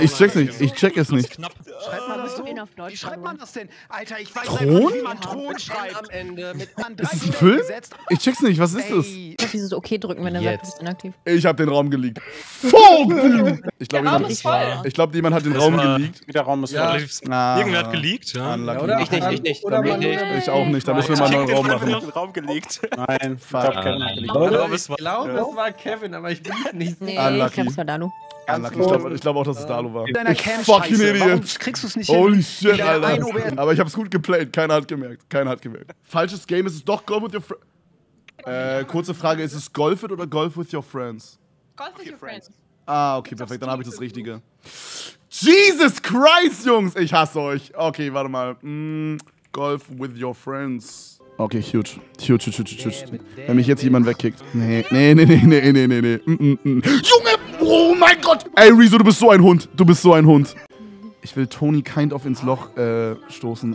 Ich check's nicht. Ich check es nicht. Knapp. Schreibt man das so? Den auf Wie Deutsch schreibt man das denn? Alter, ich weiß Thron? einfach nicht, wie man Thron Am schreibt. Ende mit Ist es ein Film? gesetzt. Ich check's nicht. Was ist das? Ich dieses OK drücken, wenn er sagt, du bist inaktiv. Ich hab den Raum geleakt. Vogel! Ich glaube, Raum jemand, ich glaub, jemand hat den Das Raum geleakt. Der Raum ist Ja. voll. Ah, Irgendwer hat geleakt, ja. Ich nicht, ich nicht. Oder Ich man nicht. Ich auch nicht. Da müssen wir mal einen neuen Raum machen. den Raum gelegt. Nein, Ich glaube, Kevin hat Ah. geleakt. Oder? Aber Ich es war- glaube, es war Kevin, aber ich bin nicht Nee. Unlucky. ich glaube, es war Dalu. Unlucky. Ich glaube glaub auch, dass es Dalu war. deiner Ich fucking Idiot. kriegst du es nicht Holy hin? shit, Alter. Aber ich hab's gut geplayt. Keiner hat gemerkt. Keiner hat gemerkt. Falsches Game. Ist es doch Golf with your friends? Äh, kurze Frage. Ist es Golf it oder Golf with your friends? Golf with your friends. Ah, okay, perfekt. Dann habe ich das Richtige. Jesus Christ, Jungs. Ich hasse euch. Okay, warte mal. Mm, golf with your friends. Okay, huge. Huge, huge, huge, huge. huge. Wenn mich jetzt jemand wegkickt. Nee, nee, nee, nee, nee, nee, nee, nee. Mm, mm, mm. Junge! Oh mein Gott! Ey, Rezo, du bist so ein Hund. Du bist so ein Hund. Ich will Tony kind of ins Loch äh, stoßen.